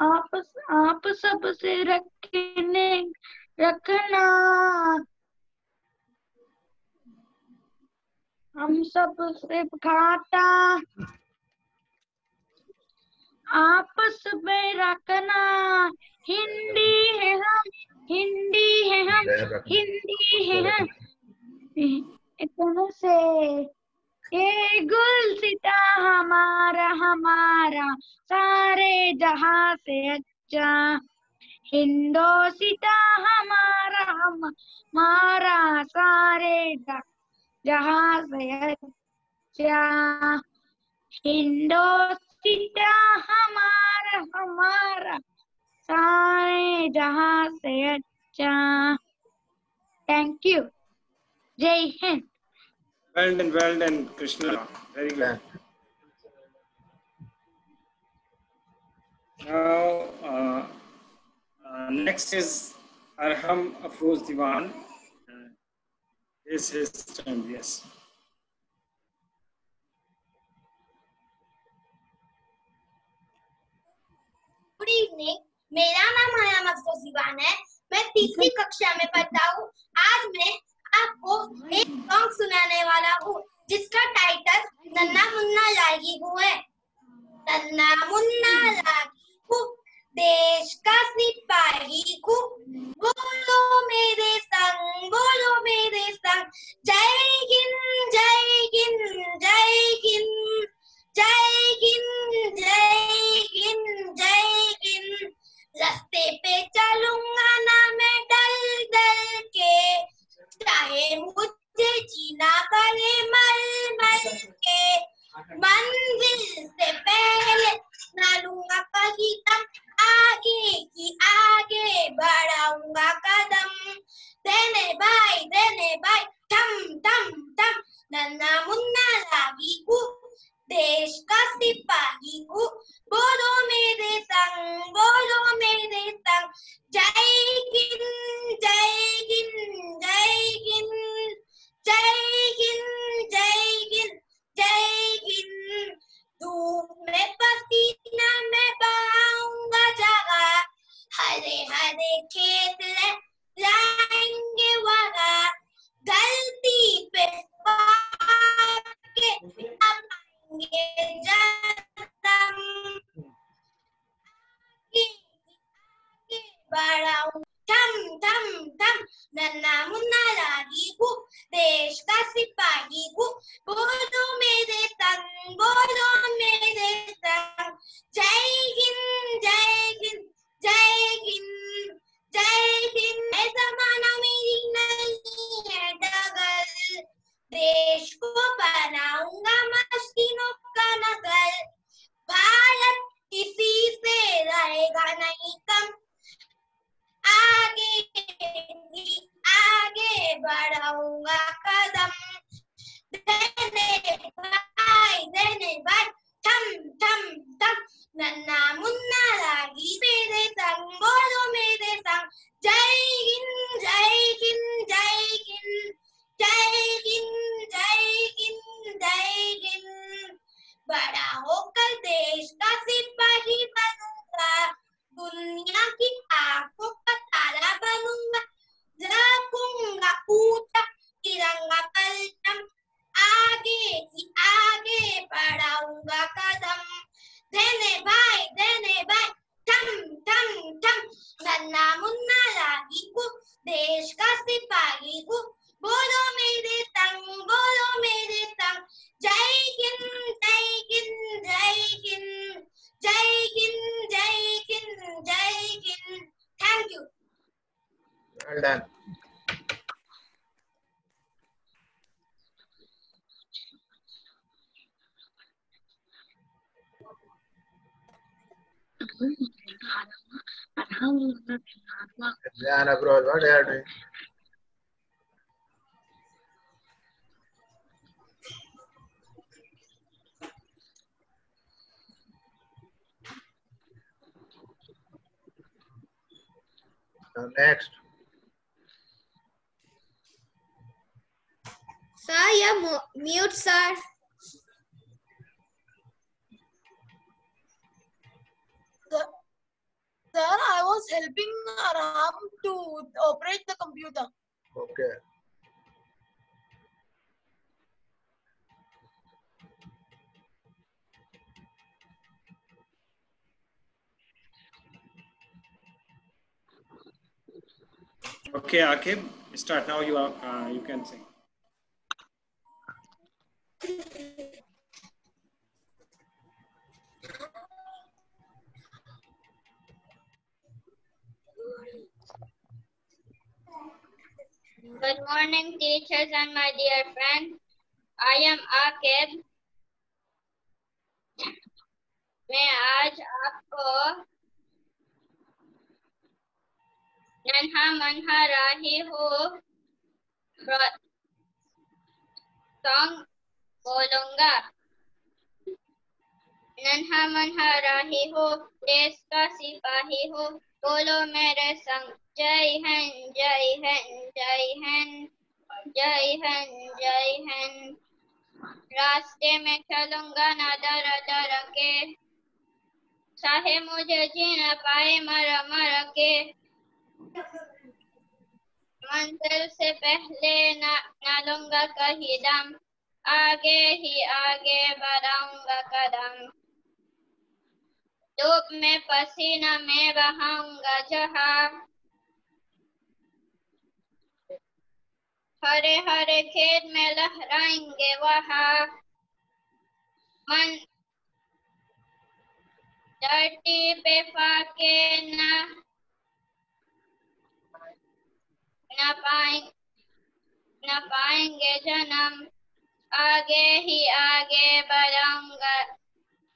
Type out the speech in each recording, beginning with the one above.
आप आप सबसे रखने रखना। हम सबसे खाता आपस में रखना। हिंदी है हम हिंदी है हम हिंदी है हम। इतने से। ये गुलसिता हमारा हमारा, सारे जहाँ से अच्छा। हिंदोसिता हमारा हम हमारा सारे जहाँ से अच्छा। हिंदोसिता हमारा हमारा सारे जहाँ से अच्छा। Thank you Jai Hind. Well done, well done, Krishna. Very good. Now, uh, uh, next is Arham Afroz Diwan. Uh, is his turn, yes. Good evening मेरा नाम हयाम अफरोज दीवान है मैं तीसरी कक्षा में पढ़ता हूँ आज मैं आपको एक सॉन्ग सुनाने वाला हूँ, जिसका टाइटल नन्ना मुन्ना लागी हूँ है नन्ना मुन्ना लागी हूँ, देश का सिपाही हूँ। Wakadam. Then a bye, then a bye, tum. Nanamun and then. What doing? Next. mute, sir. Sir, I was helping Arham to operate the computer. Okay. Okay, Akib, start now. You are uh, you can sing. Teachers and my dear friends. I am Akib. मैं आज आपको नन्हा मनहा राही हो song बोलूँगा नन्हा मनहा राही हो, देश का सिपाही हो, बोलो मेरे संग जय हिंद जय हिंद जय हिंद जय हिंद जय हिंद। रास्ते में चलूँगा ना डर डर के। चाहे मुझे जीना पाए मर मर के। मंजिल से पहले ना ना लूँगा कहीं दम। आगे ही आगे बढ़ाऊँगा कदम। धूप में पसीना में बहाऊँगा जहाँ। हरे हरे खेत में लहराएँगे वहाँ। मन धरती पे फाके ना, न पाए, न पाएँगे जन्म। आगे ही आगे बढ़ाऊँगा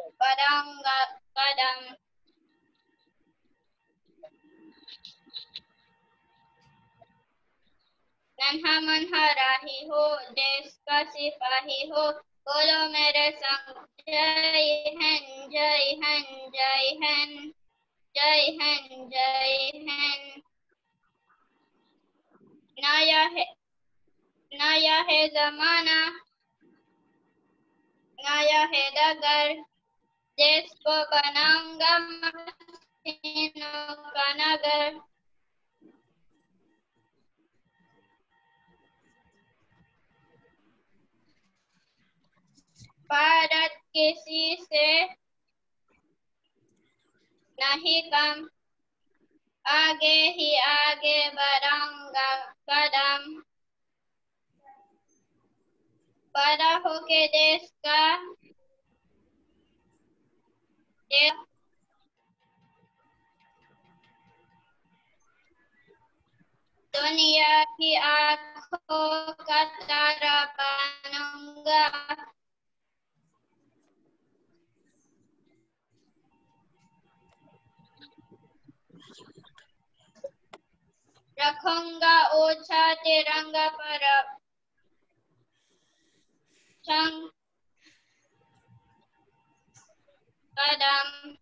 बढ़ाऊँगा कदम। नन्हा मनहा राही हो, देश का सिपाही हो। बोलो मेरे संग, जय हिंद जय हिंद जय हिंद जय हिंद जय हिंद। नया है नया है जमाना, नया है डगर देश को बनाऊँगा का नगर। भारत किसी से नहीं कम। आगे ही आगे बढ़ाऊँगा कदम। बड़ा होके देश का देश दुनिया की आँखों का तारा बनूँगा रखूँगा ओछा तिरंगा पर। कदम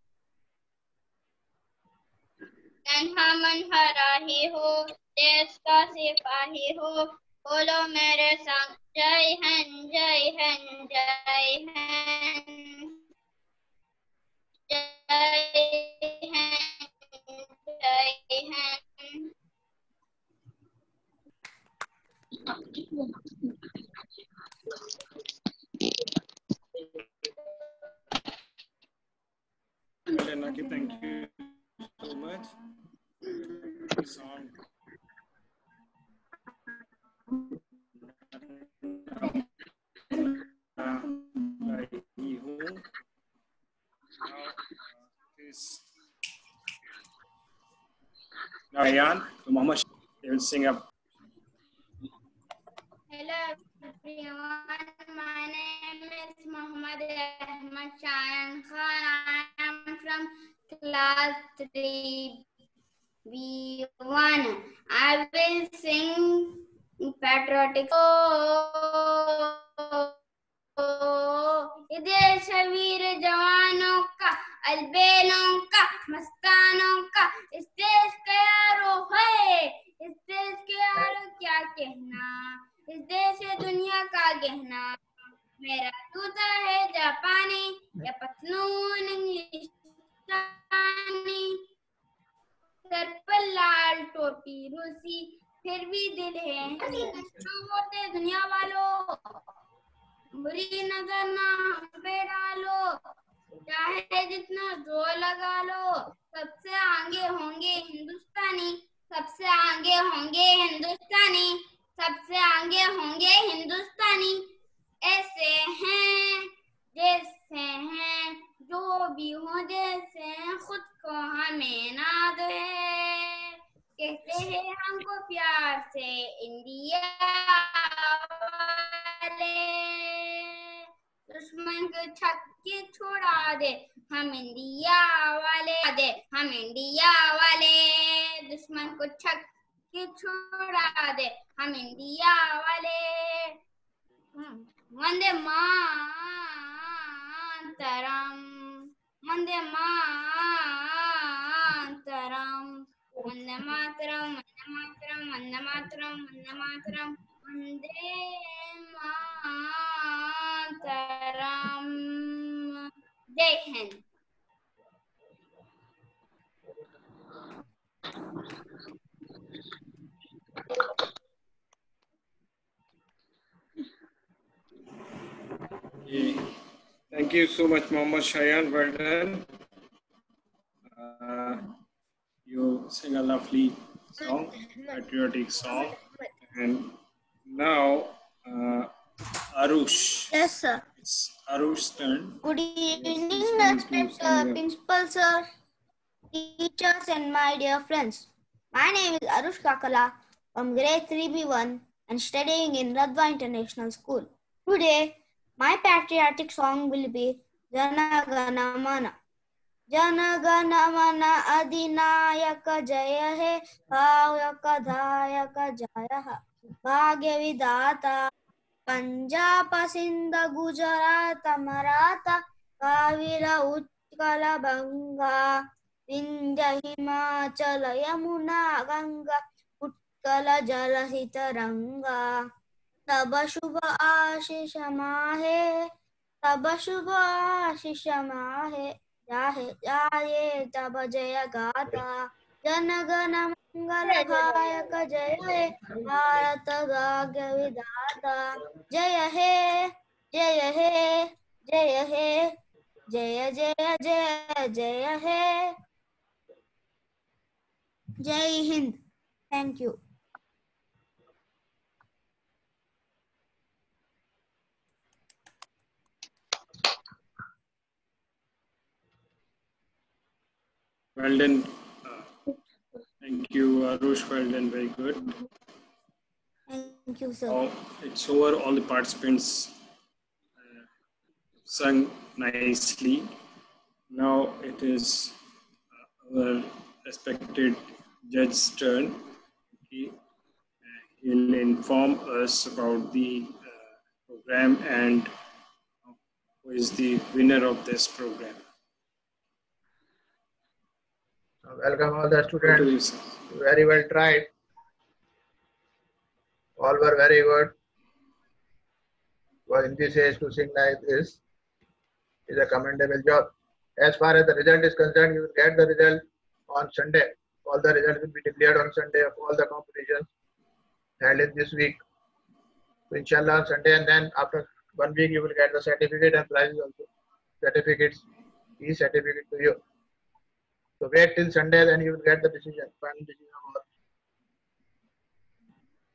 नन्हा मनहा राही हो, देश का सिपाही हो। बोलो मेरे संग, जय हन जय हन जय हिंद। जय हिंद जय Hind. Thank you so much. Uh, it's on. I hope Muhammad, they will sing up Hello everyone, my name is Muhammad Ahmad Shayan Khan. I am from class 3B1. I will sing patriotic. देश है वीर जवानों का अलबेलों का मस्तानों का इस देश का यारो है इस देश के यारो क्या कहना देश है दुनिया का गहना मेरा जूता है जापानी, या पतलून सर रोटी रोसी, फिर भी दिल है होते दुनिया वालों। बुरी नज़र ना हम पे डालो, चाहे जितना ज़ोर लगा लो। सबसे आगे होंगे हिंदुस्तानी, सबसे आगे होंगे हिंदुस्तानी। सबसे आगे होंगे हिंदुस्तानी। ऐसे हैं जैसे हैं जो भी हो जैसे हैं, खुद को हमें नाद है। कहते हैं हमको प्यार से इंडिया वाले। दुश्मन को छक्के छोड़ा दे हम इंडिया वाले। दे हम इंडिया वाले। दुश्मन को छक्के छोड़ा दे हम इंडिया वाले। हम्म, वंदे मातरम वंदे मातरम वंदे मातरम वंदे मातरम वंदे मातरम वंदे मातरम वंदे मातरम। जय Hind. Yeah. Thank you so much, Mohammad Shayan. Well done. Uh, you sing a lovely song, patriotic song. And now, uh, Arush. Yes, sir. It's Arush's turn. Good evening, Please do respected sing uh, your- principal sir, teachers, and my dear friends. My name is Arush Kakala from grade 3B1 and studying in Radha International School. Today, my patriotic song will be Jana Gana Mana. Mana Adinayaka Jaya He Bhavaka Dhayaka Jaya Bhagya Vidata Punjab Sindh Gujarat Maratha कावीर Utkal बंगा विंध्य हिमाचल यमुना गंगा उत्कल जलहित रंगा तब शुभ आशीष माहे तब शुभ आशीष माहे जाहे जाये तब जय गाता जन गण मंगल गायक जय हे भारत भाग्य विधाता। जय हे जय हे जय हे जय जय जय जय हे। Jai Hind. Thank you Well done. Uh, thank you, uh, Arush. Well done. Very good. Thank you, sir. Oh, it's over. All the participants uh, sang nicely. Now it is uh, our respected judge's turn. Uh, he'll inform us about the program and who is the winner of this program. Welcome all the students. Very well tried. All were very good. For in this age to sing like this is a commendable job. As far as the result is concerned, you will get the result on Sunday. All the results will be declared on Sunday of all the competitions held in this week. So inshallah on Sunday and then after one week you will get the certificate and prizes also. Certificates, e-certificate to you. So wait till Sunday, then you will get the decision, final decision.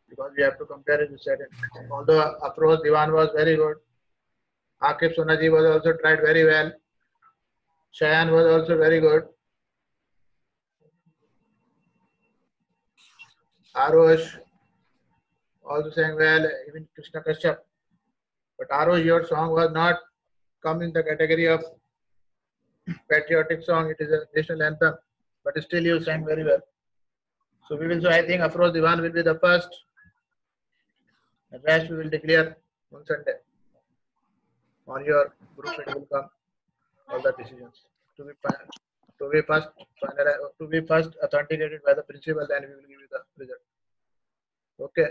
Because we have to compare it with certain. Although Afroz Diwan was very good, Akif Sonaji was also tried very well. Shayan was also very good. Arosh also sang well, even Krishna Kashyap. But Arosh, your song was not come in the category of patriotic song. It is a national anthem, but still you sang very well. So we will. So I think Afroz Diwan will be the first. The rest we will declare on Sunday. On your group, it will come all the decisions to be to be first finali- uh, to be first authenticated by the principal. Then we will give you the result. Okay.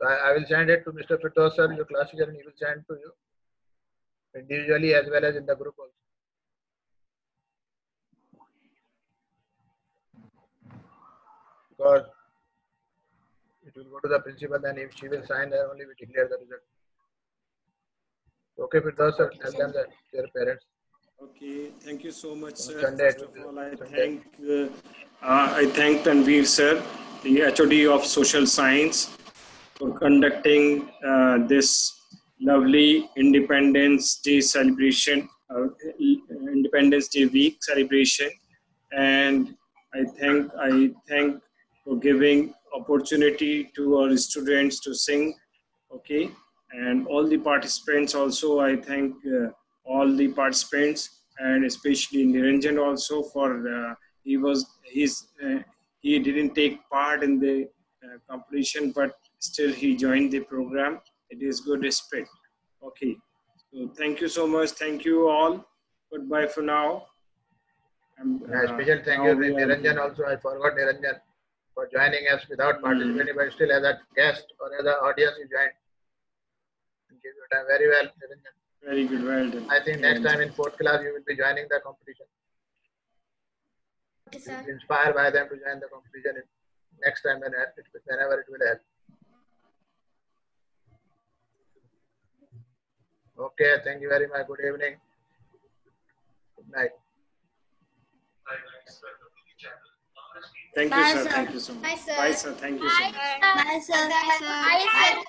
So I, I will send it to Mr. Firdaus sir, your class teacher, and he will send to you individually as well as in the group also. because it will go to the principal. Then if she will sign, then only we declare the result. Okay, Firdaus sir, tell them that their parents. Okay, thank you so much, sir. Sunday First of all, I Sunday. thank, uh, uh, I thank Tanveer, sir, the HOD of Social Science, for conducting uh, this lovely Independence Day celebration, uh, Independence Day week celebration. And I thank, I thank for giving opportunity to our students to sing, okay? And all the participants also, I thank uh, all the participants and especially Niranjan also for uh, he was he's uh, he didn't take part in the uh, competition but still he joined the program. It is good respect. Okay, so thank you so much. Thank you all. Goodbye for now. And, Yeah, uh, special thank you to Niranjan also. I forgot Niranjan for joining us without Hmm. participating, but still as a guest or as an audience you joined. Give your time very well, Niranjan. Very good, well done. I think next time in fourth class you will be joining the competition. Okay, sir. inspired by them to join the competition next time whenever it will help. Okay, thank you very much. Good evening. Good night. Thank you, Bye, sir. sir. Thank you so much. Bye, sir. Bye, sir. Thank you so much. Bye, sir. Bye, sir.